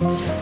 Thank